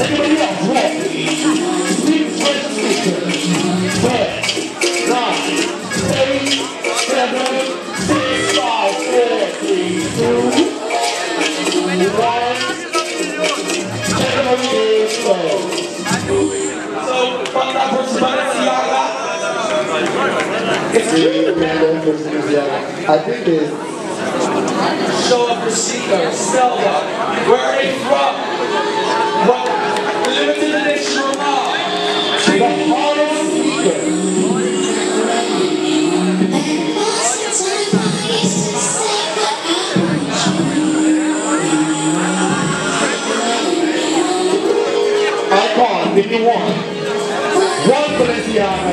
Anybody else walking, please where the speaker. Ten, nine, eight, seven, six, five, four, three, two, one. Gentlemen, is closed. So, that person, Balenciaga. I think it's Show up the seeker, Selva. Where are they from? What? Limited edition Ramon. the hardest speaker. Icon, give me one. One Balenciaga